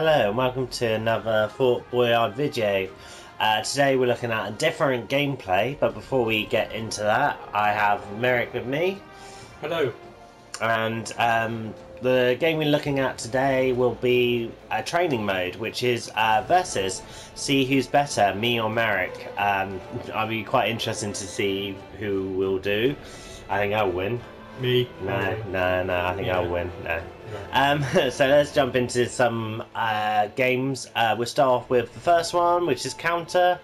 Hello and welcome to another Fort Boyard video. Uh, today we're looking at a different gameplay, but before we get into that, I have Merrick with me. Hello. And um, the game we're looking at today will be a training mode, which is uh, versus. See who's better, me or Merrick. Um, I'll be quite interested to see who will do. I think I'll win. Me. No, no, no. I think Yeah. I'll win. No. Um, so let's jump into some uh, games. Uh, we'll start off with the first one, which is counter.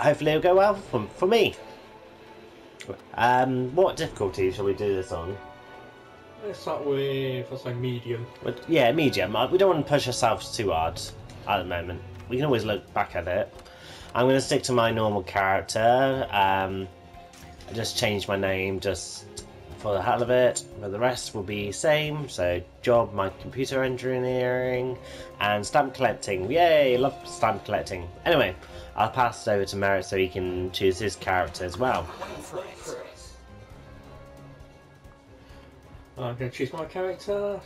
Hopefully, it'll go well for, for me. Um, what difficulty shall we do this on? Let's start with, I'll say medium. But, yeah, medium. Uh, We don't want to push ourselves too hard at the moment. We can always look back at it. I'm going to stick to my normal character. Um, I just changed my name just for the hell of it, but the rest will be same. So, job, my computer engineering, and stamp collecting. Yay! Love stamp collecting. Anyway, I'll pass it over to Merrick so he can choose his character as well. I'm going to choose my character.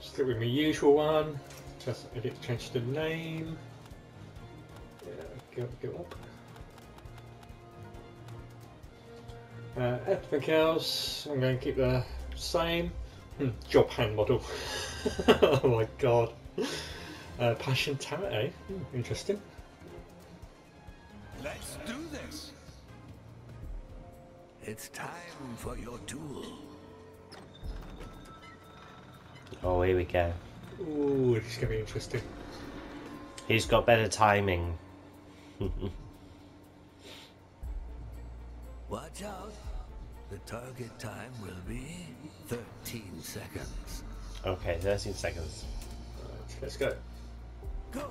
Stick with my usual one. Just edit, change the name. Yeah, go, go up. Uh, everything else, I'm going to keep the same. Hmm, job hand model. oh my god. Uh, passion talent, eh? Hmm, interesting. Let's do this. It's time for your duel. Oh, here we go. Ooh, this is going to be interesting. He's got better timing? Watch out. The target time will be 13 seconds. Okay, 13 seconds. Right, let's go. Go.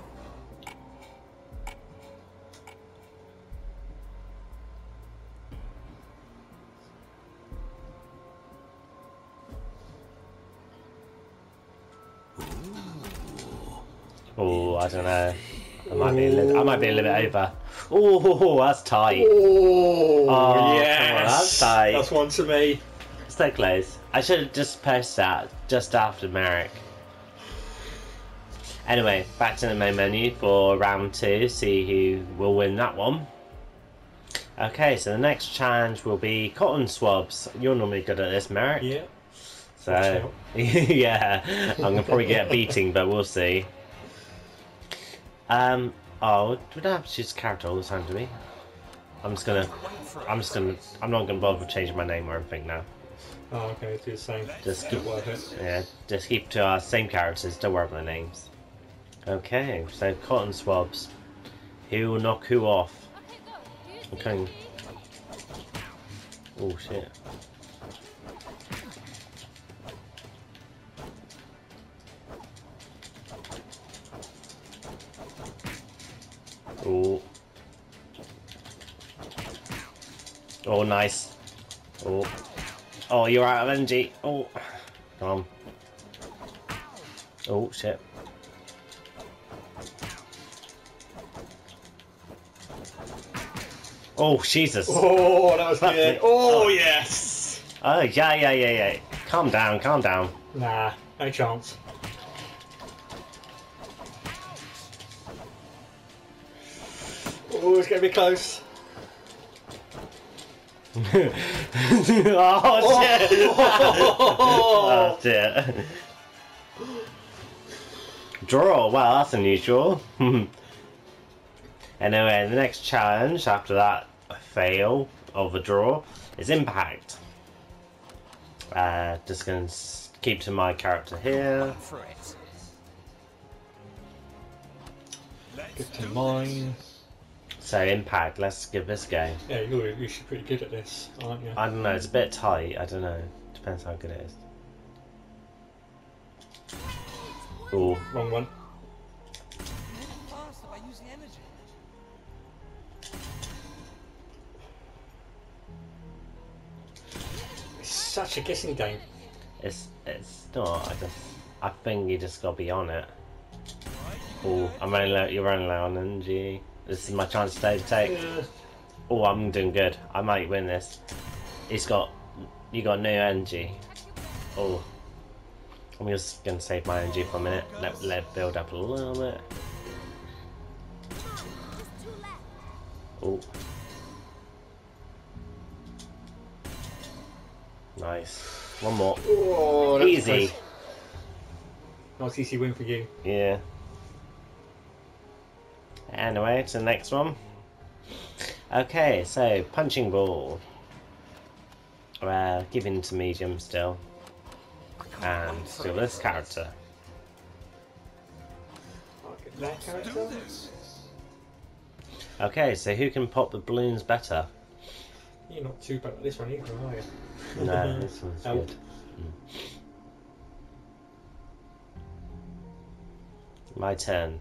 Oh, I don't know. I might be a little, I might be a little bit over. Oh, that's tight. Oh, Oh, come on, yes! that's tight. That's one to me. So close. I should have just pressed that just after Merrick. Anyway, back to the main menu for round two. See who will win that one. Okay, so the next challenge will be cotton swabs. You're normally good at this, Merrick. Yeah. So, yeah, I'm gonna probably get a beating, but we'll see. Um, oh, we don't have to choose a character all the time, to me? I'm just gonna, I'm just gonna, I'm not gonna bother with changing my name or anything now. Oh, okay, do the same. Just Not worth. Yeah, just keep to our same characters, don't worry about the names. Okay, so cotton swabs. Who will knock who off? Okay. Oh shit. Oh. Oh, nice. Oh. Oh, you're out of energy. Oh. Come on. Oh, shit. Oh, Jesus. Oh, that was good. Oh, Oh. yes! Oh, yeah, yeah, yeah, yeah. Calm down, calm down. Nah, no chance. Oh, it's going to be close. oh, shit. oh, shit. Draw. Well, that's unusual. anyway, the next challenge after that fail of a draw is impact. Uh, just gonna keep to my character here. Get to mine. So impact. Let's give this a go. Yeah, you're usually pretty good at this, aren't you? I don't know. It's a bit tight. I don't know. Depends how good it is. Oh, Wrong one. Faster by using energy. It's such a guessing game. It's it's not. I just I think you just gotta be on it. Oh, I'm running low. You're running low on energy. This is my chance to overtake. Yeah. Oh, I'm doing good. I might win this. He's got you got no energy. Oh, I'm just gonna save my energy for a minute. Let let build up a little bit. Oh. Nice. One more. Oh, Easy. close. Nice easy win for you. Yeah. Anyway, to the next one. Okay, so punching ball. Uh, given to medium still. And still this character. That character. Okay, so who can pop the balloons better? You're not too bad at this one either, are you? No, this one's Out. good. Mm. My turn.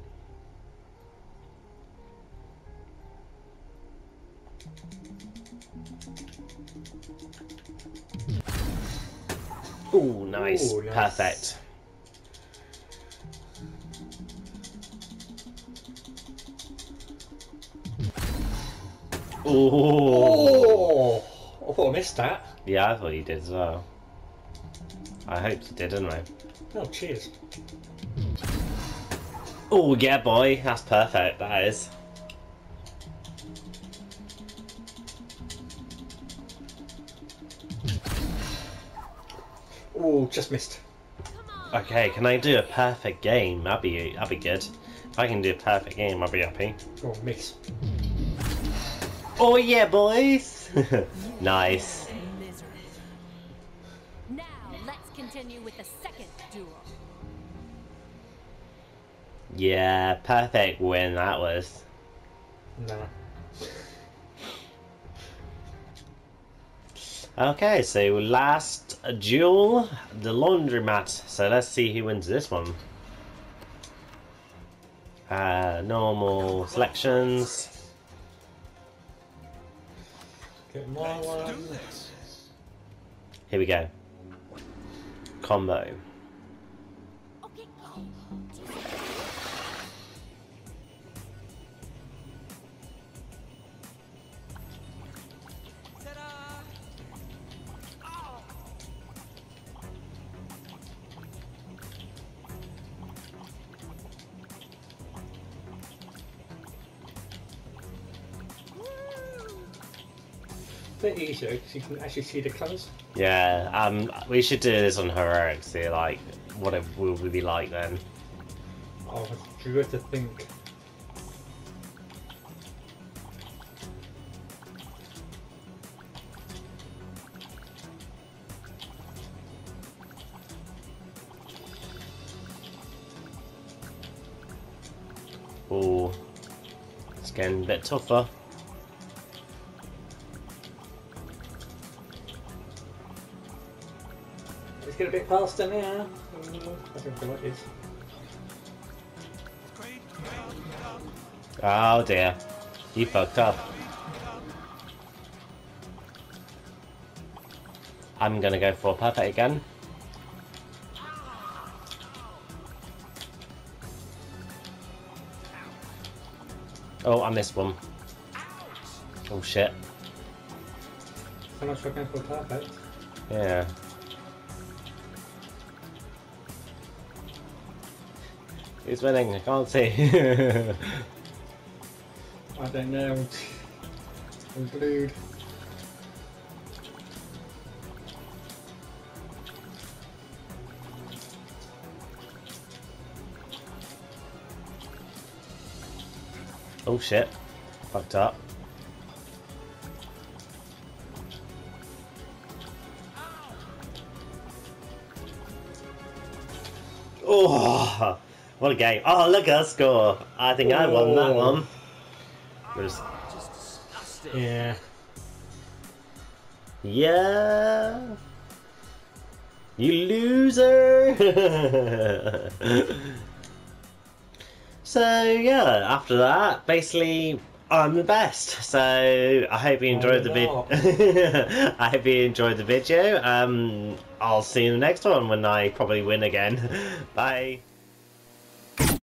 Ooh, nice. Ooh, nice. Perfect. Ooh. Oh! I thought I missed that. Yeah, I thought you did as well. I hope you did, didn't I? Oh, cheers. Oh, yeah, boy. That's perfect, that is. Oh, just missed. Okay, can I do a perfect game? That'd be, that'd be good. If I can do a perfect game, I'll be happy. Oh, miss. Oh, yeah, boys! nice. Misery. Now let's continue with the second duel. Yeah, perfect win that was. Nah. Okay, so last duel, the laundromat. So let's see who wins this one. Uh, normal selections. Get my one. Here we go. Combo. Bit easier because you can actually see the colours. Yeah, um, we should do this on heroic. See, like, what it will we be like then? Oh, I dread to think. Oh, it's getting a bit tougher. Let's get a bit faster now. I don't feel like this. Oh dear, you fucked up. I'm gonna go for perfect again. Oh, I missed one. Oh shit. How much for going for perfect? Yeah. Who's winning? I can't see. I don't know. I'm glued. oh shit. Fucked up. Oh, what a game. Oh, look at that score. I think I won that one. Yeah. yeah. You loser. so, yeah, after that, basically, I'm the best. So, I hope you enjoyed the video. I hope you enjoyed the video. Um, I'll see you in the next one when I probably win again. Bye.